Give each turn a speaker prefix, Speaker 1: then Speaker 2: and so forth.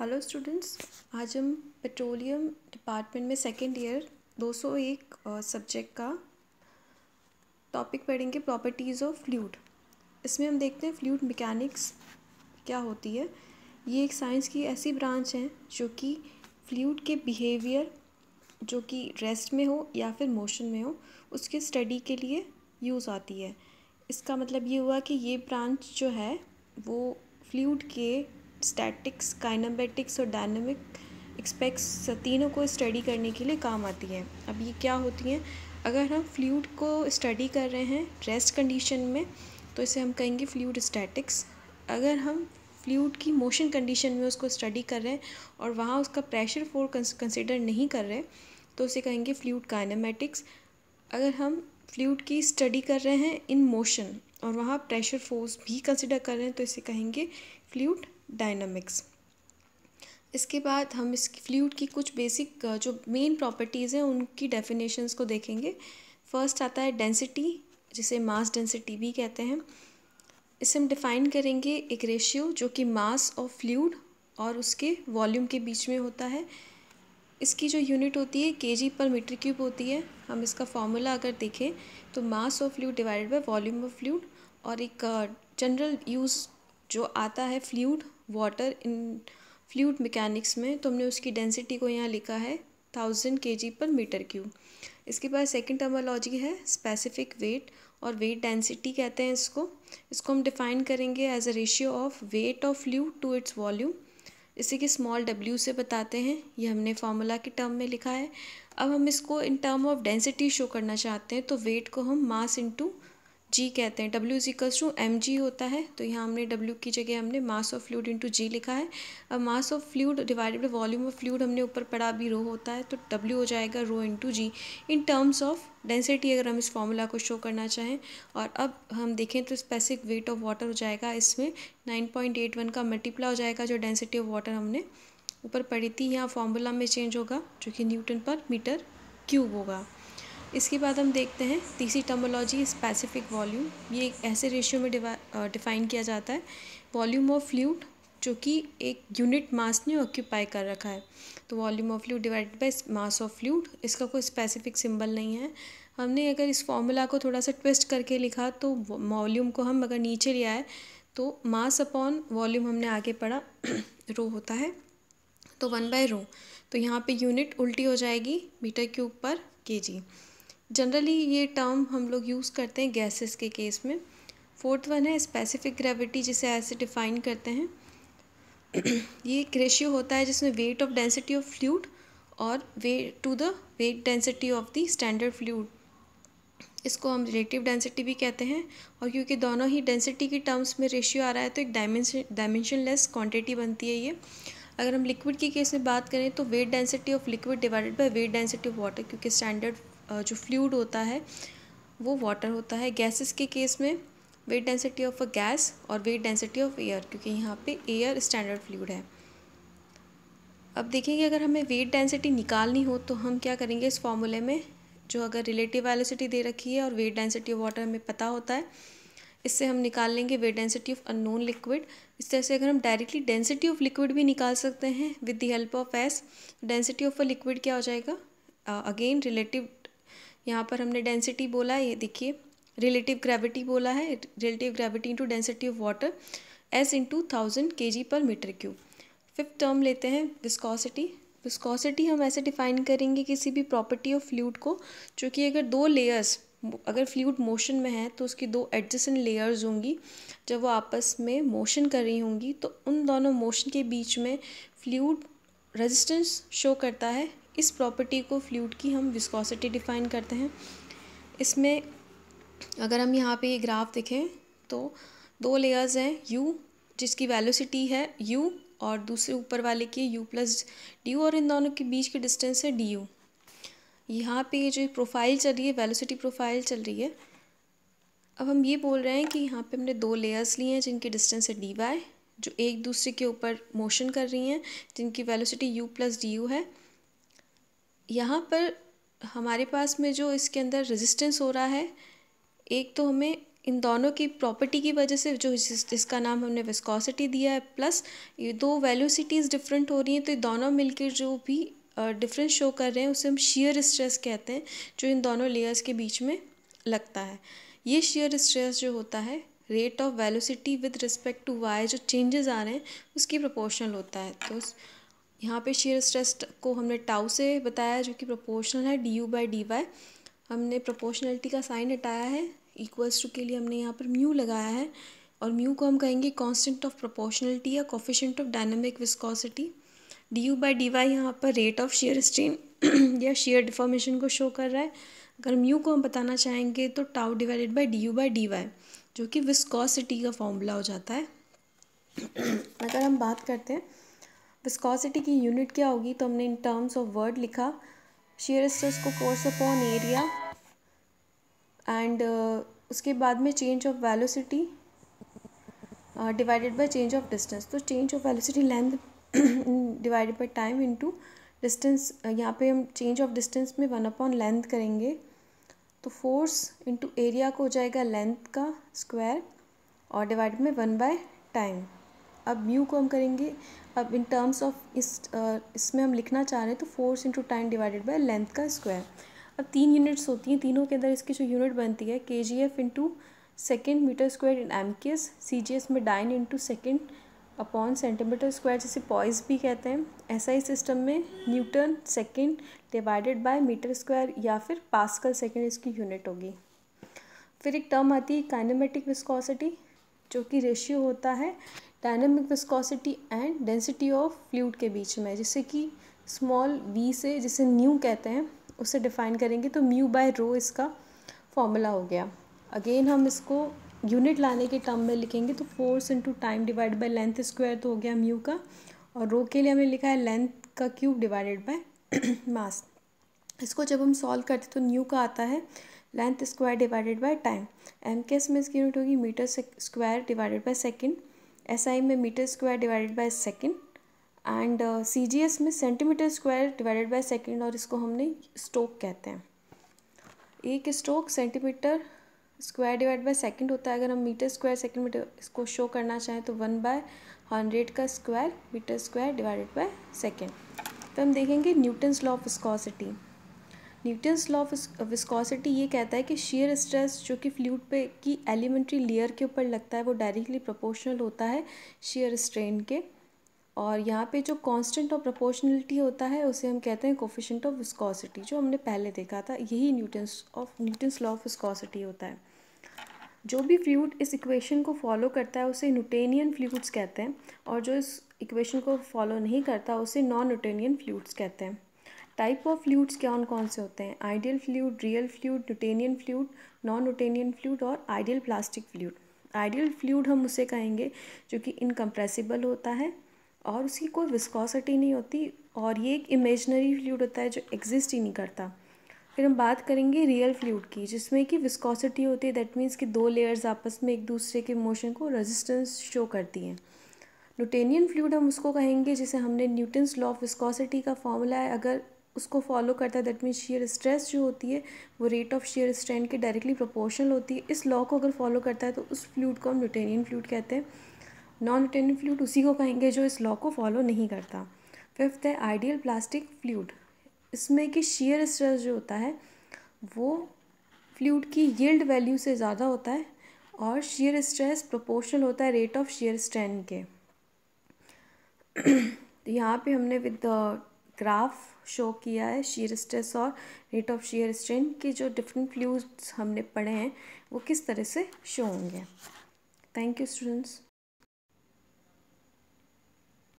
Speaker 1: Hello students आज हम petroleum department में सेकेंड ईयर 201 सब्जेक्ट का टॉपिक पढ़ेंगे प्रॉपर्टीज़ ऑफ़ फ्लूड इसमें हम देखते हैं फ्लूड मैकेनिक्स क्या होती है। ये एक साइंस की ऐसी ब्रांच है जो कि फ्लूड के बिहेवियर जो कि रेस्ट में हो या फिर मोशन में हो, उसके स्टडी के लिए यूज़ आती है। इसका मतलब ये हुआ कि ये ब्रांच जो है, वो फ्लूड के स्टैटिक्स काइनामेटिक्स और डायनामिक एक्सपेक्ट्स तीनों को स्टडी करने के लिए काम आती है। अब ये क्या होती हैं? अगर हम फ्लूड को स्टडी कर रहे हैं रेस्ट कंडीशन में तो इसे हम कहेंगे फ्लूड स्टैटिक्स अगर हम फ्लूड की मोशन कंडीशन में उसको स्टडी कर रहे हैं और वहाँ उसका प्रेशर फोर कंसिडर नहीं कर रहे तो उसे कहेंगे फ्लूड काइनामेटिक्स अगर हम फ्लूड की स्टडी कर रहे हैं इन मोशन और वहाँ प्रेशर फोर्स भी कंसिडर कर रहे हैं तो इसे कहेंगे फ्लूड डायनामिक्स इसके बाद हम इस फ्लूड की कुछ बेसिक जो मेन प्रॉपर्टीज़ हैं, उनकी डेफिनेशंस को देखेंगे। फ़र्स्ट आता है डेंसिटी जिसे मास डेंसिटी भी कहते हैं। इसे हम डिफ़ाइन करेंगे एक रेशियो जो कि मास ऑफ़ फ्लूड और उसके वॉल्यूम के बीच में होता है। इसकी जो यूनिट होती है केजी पर मीटर क्यूब होती है। हम इसका फॉर्मूला अगर देखें तो mass of fluid divided by volume of fluid और एक जनरल यूज़ जो आता है fluid water in fluid mechanics में तो हमने उसकी डेंसिटी को यहाँ लिखा है थाउज़ेंड के जी पर मीटर क्यूब इसके बाद सेकंड टर्मोलॉजी है स्पेसिफिक वेट और वेट डेंसिटी कहते हैं इसको। इसको हम डिफ़ाइन करेंगे as a ratio of weight of fluid to its volume इसे कि स्मॉल डब्ल्यू से बताते हैं, ये हमने फार्मूला के टर्म में लिखा है। अब हम इसको in term of density show करना चाहते हैं तो वेट को हम मास इंटू जी कहते हैं। W is equals to M G होता है। तो यहाँ हमने डब्ल्यू की जगह हमने mass of fluid into G लिखा है। अब mass of fluid divided by volume of fluid हमने ऊपर पढ़ा भी रो होता है। तो डब्ल्यू हो जाएगा rho into G in terms of density अगर हम इस फॉर्मूला को शो करना चाहें, और अब हम देखें तो स्पेसिफिक वेट ऑफ़ वाटर हो जाएगा इसमें। नाइन पॉइंट एट वन का मल्टीप्लाई हो जाएगा जो डेंसिटी ऑफ़ वाटर हमने ऊपर पढ़ी थी। यहाँ फॉर्मूला में चेंज होगा, जो कि न्यूटन पर मीटर क्यूब होगा। इसके बाद हम देखते हैं तीसरी टर्मोलॉजी स्पेसिफिक वॉल्यूम ये एक ऐसे रेशियो में डिफ़ाइन किया जाता है। वॉल्यूम ऑफ़ फ्लूड जो कि एक यूनिट मास ने ऑक्यूपाई कर रखा है। तो volume of fluid divided by mass of fluid इसका कोई स्पेसिफिक सिंबल नहीं है। हमने अगर इस फॉर्मूला को थोड़ा सा ट्विस्ट करके लिखा तो वॉल्यूम को हम अगर नीचे लिया है तो मास अपॉन वॉल्यूम हमने आगे पढ़ा रो होता है। तो वन बाय रो तो यहाँ पे यूनिट उल्टी हो जाएगी मीटर क्यूब पर के जी जनरली ये टर्म हम लोग यूज़ करते हैं गैसेस के केस में। फोर्थ वन है स्पेसिफिक ग्रेविटी जिसे ऐसे डिफ़ाइन करते हैं। ये एक रेशियो होता है जिसमें weight of density of fluid और weight to the weight density of the standard fluid इसको हम रिलेटिव डेंसिटी भी कहते हैं और क्योंकि दोनों ही डेंसिटी की टर्म्स में रेशियो आ रहा है तो एक डायमेंशन डायमेंशन लेस क्वान्टिटी बनती है ये। अगर हम लिक्विड की केस में बात करें तो weight density of liquid divided by weight density of water क्योंकि स्टैंडर्ड जो फ्लूड होता है, वो वाटर होता है। गैसेस के केस में weight density of a gas और वेट डेंसिटी ऑफ़ एयर क्योंकि यहाँ पे एयर स्टैंडर्ड फ्लूड है। अब देखेंगे अगर हमें वेट डेंसिटी निकालनी हो तो हम क्या करेंगे इस फॉर्मूले में, जो अगर रिलेटिव वेलोसिटी दे रखी है और वेट डेंसिटी ऑफ़ वाटर हमें पता होता है, इससे हम निकाल लेंगे weight density of unknown liquid इस तरह से अगर हम डायरेक्टली डेंसिटी ऑफ़ लिक्विड भी निकाल सकते हैं with the help of S density of a liquid क्या हो जाएगा? अगेन रिलेटिव यहाँ पर हमने डेंसिटी बोला ये देखिए। रिलेटिव ग्रेविटी बोला है relative gravity into density of water S into thousand K G पर मीटर क्यूब फिफ्थ टर्म लेते हैं विस्कोसिटी विस्कोसिटी हम ऐसे डिफाइन करेंगे किसी भी प्रॉपर्टी ऑफ़ फ्लूड को, जो कि अगर दो लेयर्स अगर फ्लूड मोशन में है तो उसकी दो एडजस्टेंट लेयर्स होंगी। जब वो आपस में मोशन कर रही होंगी तो उन दोनों मोशन के बीच में फ्लूड रेजिस्टेंस शो करता है। इस प्रॉपर्टी को फ्लूड की हम विस्कोसिटी डिफ़ाइन करते हैं। इसमें अगर हम यहाँ पे ये ग्राफ देखें तो दो लेयर्स हैं यू जिसकी वेलोसिटी है यू और दूसरे ऊपर वाले की यू प्लस डी और इन दोनों के बीच की डिस्टेंस है डी यू यहाँ पे ये जो प्रोफ़ाइल चल रही है वेलोसिटी प्रोफ़ाइल चल रही है, अब हम ये बोल रहे हैं कि यहाँ पे हमने दो लेयर्स लिए हैं, जिनकी डिस्टेंस है डी वाई जो एक दूसरे के ऊपर मोशन कर रही हैं, जिनकी velocity U plus D U है। यहाँ पर हमारे पास में जो इसके अंदर रेजिस्टेंस हो रहा है, एक तो हमें इन दोनों की प्रॉपर्टी की वजह से जो जिसका नाम हमने विस्कोसिटी दिया है प्लस ये दो वैल्यूसिटीज़ डिफरेंट हो रही हैं तो ये दोनों मिलकर जो भी डिफरेंस शो कर रहे हैं, उसे हम शेयर स्ट्रेस कहते हैं, जो इन दोनों लेयर्स के बीच में लगता है। ये शेयर स्ट्रेस जो होता है rate of velocity with respect to Y जो चेंजेस आ रहे हैं, उसकी प्रोपोर्शनल होता है। तो यहाँ पे शेयर स्ट्रेस को हमने टाउ से बताया जो कि प्रोपोर्शनल है D U by D Y हमने प्रोपोर्शनलिटी का साइन हटाया है इक्वल्स टू के लिए हमने यहाँ पर म्यू लगाया है और म्यू को हम कहेंगे कांस्टेंट ऑफ़ प्रोपोर्शनलिटी या coefficient of dynamic viscosity D U by D Y यहाँ पर रेट ऑफ़ शेयर स्ट्रेन या शेयर डिफॉर्मेशन को शो कर रहा है। अगर म्यू को हम बताना चाहेंगे तो tau divided by D U by D Y जो कि विस्कोसिटी का फॉर्मूला हो जाता है। अगर हम बात करते हैं विस्कोसिटी की यूनिट क्या होगी? तो हमने इन टर्म्स ऑफ़ वर्ड लिखा। शेयर स्ट्रेस को फोर्स अपॉन एरिया एंड उसके बाद में change of velocity divided by change of distance तो change of velocity length divided by time into distance यहाँ पे हम चेंज ऑफ़ डिस्टेंस में वन अपॉन लेंथ करेंगे। तो फोर्स इनटू एरिया को हो जाएगा लेंथ का स्क्वायर और डिवाइड में वन बाय टाइम अब म्यू को हम करेंगे। अब इन टर्म्स ऑफ़ इस इसमें हम लिखना चाह रहे हैं तो force into time divided by length का स्क्वायर अब तीन यूनिट्स होती हैं, तीनों के अंदर इसकी जो यूनिट बनती है K G F into second metre square in M K S C G S में dyne into second upon centimetre square जिसे पॉइस भी कहते हैं, ऐसा ही सिस्टम में newton second divided by metre square या फिर पास्कल सेकेंड इसकी यूनिट होगी। फिर एक टर्म आती है काइनेमेटिक विस्कोसिटी जो कि रेशियो होता है dynamic viscosity and density of fluid के बीच में, जिससे कि स्मॉल वी से, जिसे न्यू कहते हैं, उसे डिफाइन करेंगे तो म्यू बाय रो इसका फॉर्मूला हो गया। अगेन हम इसको यूनिट लाने के टर्म में लिखेंगे तो force into time divide by length square तो हो गया म्यू का, और रो के लिए हमने लिखा है लेंथ का क्यूब डिवाइडेड बाय मास इसको जब हम सॉल्व करते तो न्यू का आता है length square divided by time M K S में इसकी यूनिट होगी metre square divided by second S I में metre square divided by second and C G S में centimetre square divided by second और इसको हमने स्टोक कहते हैं। एक stoke centimetre square divide by second होता है। अगर हम मीटर स्क्वायर सेकेंड मीटर इसको शो करना चाहें तो वन बाय हंड्रेड का square metre square divided by second तो हम देखेंगे Newton's law of viscosity Newton's law of viscosity ये कहता है कि शेयर स्ट्रेस जो कि फ्लूड पे, की एलिमेंट्री लेयर के ऊपर लगता है, वो डायरेक्टली प्रोपोर्शनल होता है शेयर स्ट्रेन के। और यहाँ पे जो कांस्टेंट ऑफ़ प्रोपोर्शनलिटी होता है, उसे हम कहते हैं कोफिशेंट ऑफ़ विस्कोसिटी जो हमने पहले देखा था। यही Newton's of Newton's law of viscosity होता है। जो भी फ्लूड इस इक्वेशन को फॉलो करता है, उसे न्यूटेनियन फ्लूड्स कहते हैं। और जो इस इक्वेशन को फॉलो नहीं करता, उसे नॉन न्यूटेनियन फ्लूड्स कहते हैं। टाइप ऑफ़ फ्लूड्स कौन कौन से होते हैं? Ideal fluid real fluid Newtonian fluid non Newtonian fluid और ideal plastic fluid ideal fluid हम उसे कहेंगे जो कि इनकम्प्रेसिबल होता है और उसकी कोई विस्कोसिटी नहीं होती और ये एक इमेजनरी फ्लूड होता है जो एग्जिस्ट ही नहीं करता. फिर हम बात करेंगे रियल फ्लूड की, जिसमें कि विस्कोसिटी होती है दैट मीन्स कि दो लेयर्स आपस में एक दूसरे के मोशन को रेजिस्टेंस शो करती हैं. न्यूटेनियन फ्लूड हम उसको कहेंगे जिसे हमने न्यूटन्स लॉ ऑफ़ विस्कोसिटी का फॉर्मूला है. अगर उसको फॉलो करता है दैट मीन्स शेयर स्ट्रेस जो होती है, वो रेट ऑफ़ शेयर स्ट्रेन के डायरेक्टली प्रोपोर्शनल होती है। इस लॉ को अगर फॉलो करता है तो उस फ्लूड को हम न्यूटेनियन फ्लूड कहते हैं। नॉन न्यूटेनियन फ्लूड उसी को कहेंगे जो इस लॉ को फॉलो नहीं करता। फिफ्थ है आइडियल प्लास्टिक फ्लूड इसमें कि शेयर स्ट्रेस जो होता है, वो फ्लूड की यील्ड वैल्यू से ज़्यादा होता है और शेयर स्ट्रेस प्रोपोर्शनल होता है रेट ऑफ़ शेयर स्ट्रेन के। यहाँ पे हमने विद ग्राफ शो किया है शेयर स्ट्रेस और रेट ऑफ़ शेयर स्ट्रेन के जो डिफरेंट फ्लूड्स हमने पढ़े हैं, वो किस तरह से शो होंगे। Thank you students